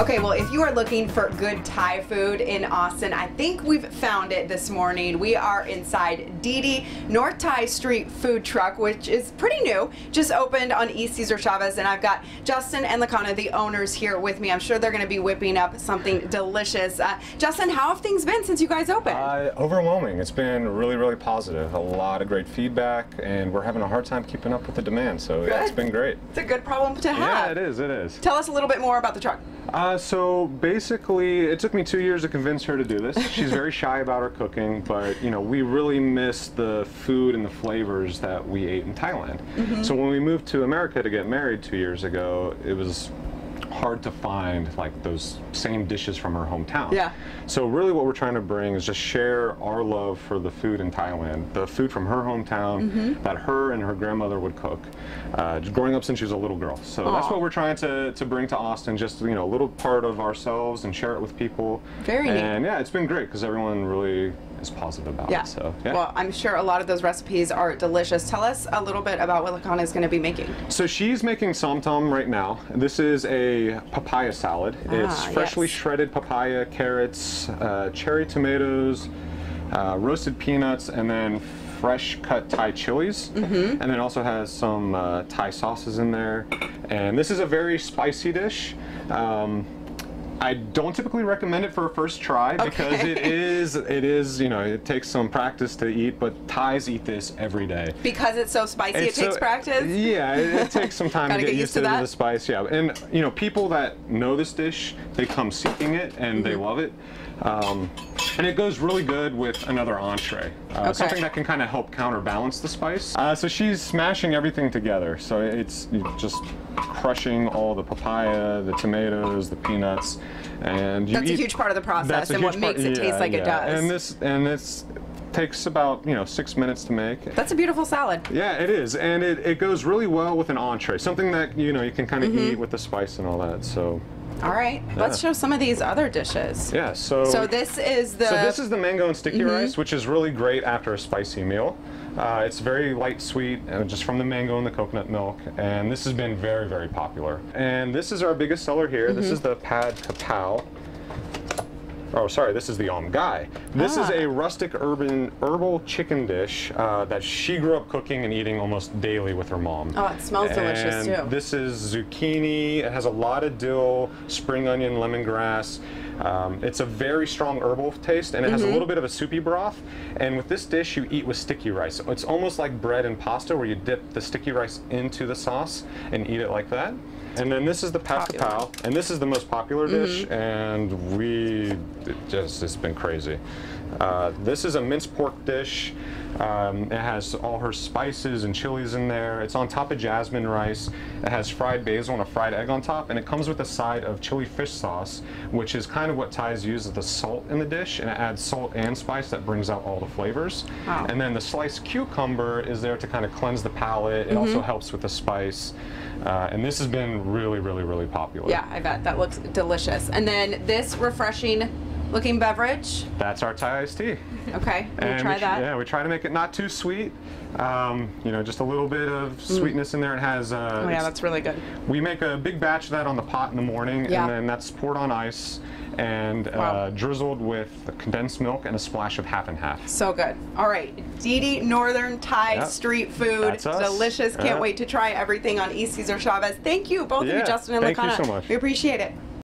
Okay, well, if you are looking for good Thai food in Austin, I think we've found it this morning. We are inside Dee Dee North Thai Street Food Truck, which is pretty new, just opened on East Cesar Chavez, and I've got Justin and Lakana, the owners, here with me. I'm sure they're going to be whipping up something delicious. Uh, Justin, how have things been since you guys opened? Uh, overwhelming. It's been really, really positive. A lot of great feedback, and we're having a hard time keeping up with the demand. So yeah, it's been great. it's a good problem to have. Yeah, it is. It is. Tell us a little bit more about the truck. Uh, so basically, it took me two years to convince her to do this. She's very shy about her cooking, but you know, we really miss the food and the flavors that we ate in Thailand. Mm-hmm. So when we moved to America to get married two years ago, it was hard to find like those same dishes from her hometown. Yeah. So really what we're trying to bring is just share our love for the food in Thailand, the food from her hometown Mm-hmm. that her and her grandmother would cook, uh, growing up since she was a little girl. So that's what we're trying to, to bring to Austin, just you know, a little part of ourselves and share it with people. Very neat. And yeah, it's been great because everyone really is positive about Yeah. it. So yeah. Well, I'm sure a lot of those recipes are delicious. Tell us a little bit about what Lakana is going to be making. So she's making somtam right now. This is a papaya salad. it's Ah, freshly yes. shredded papaya, carrots, uh, cherry tomatoes, uh, roasted peanuts, and then fresh cut Thai chilies. Mm-hmm. And then also has some uh, Thai sauces in there. And this is a very spicy dish. Um, I don't typically recommend it for a first try because Okay. it is, it is, you know, it takes some practice to eat, but Thais eat this every day. Because it's so spicy, It's it takes so- practice. Yeah, it, it takes some time to get, get used used to, to the- spice. Yeah, and you know, people that know this dish, they come seeking it and they Mm-hmm. love it. Um, and it goes really good with another entree, uh, Okay. something that can kind of help counterbalance the spice. Uh, so she's smashing everything together. So it's just crushing all the papaya, the tomatoes, the peanuts, and you That's a huge part of the process and what part- makes it taste yeah, like it does. And this and this takes about you know six minutes to make. That's a beautiful salad. Yeah, it is, and it, it goes really well with an entree, something that you know you can kind of Mm-hmm. eat with the spice and all that. So All right, let's show some of these other dishes. yeah, so So this is the. so this is the mango and sticky Mm-hmm. rice, which is really great after a spicy meal. Uh, it's very light sweet, and just from the mango and the coconut milk, and this has been very very popular. And this is our biggest seller here. This Mm-hmm. is the pad kapow. Oh, sorry, this is the Om gai. This is Ah. a rustic urban herbal chicken dish uh, that she grew up cooking and eating almost daily with her mom. Oh, it smells delicious, too. This is zucchini. It has a lot of dill, spring onion, lemongrass. Um, it's a very strong herbal taste, and it Mm-hmm. has a little bit of a soupy broth. And with this dish, you eat with sticky rice. It's almost like bread and pasta, where you dip the sticky rice into the sauce and eat it like that. And then this is the. Mm-hmm. and this is the most popular dish, and we it just it's been crazy. Uh, this is a minced pork dish. Um, it has all her spices and chilies in there. It's on top of jasmine rice. It has fried basil and a fried egg on top, and it comes with a side of chili fish sauce, which is kind of what Thais use as the salt in the dish, and it adds salt and spice that brings out all the flavors. Wow. And then the sliced cucumber is there to kind of cleanse the palate. It Mm-hmm. also helps with the spice. Uh, and this has been really, really, really popular. Yeah, I bet that looks delicious. And then this refreshing looking beverage. That's our Thai iced tea. Okay, we'll And try we, that. Yeah, we try to make it not too sweet. Um, you know, just a little bit of sweetness in there. It has. Uh, Mm. Oh yeah, that's really good. we make a big batch of that on the pot in the morning, Yeah. and then that's poured on ice and Wow. uh, drizzled with condensed milk and a splash of half and half. So good. All right, Dee Dee Northern Thai Yep. Street Food. That's us. Delicious. Can't Yeah. wait to try everything on East Cesar Chavez. Thank you, both of you, Justin and thank you so much. We appreciate it.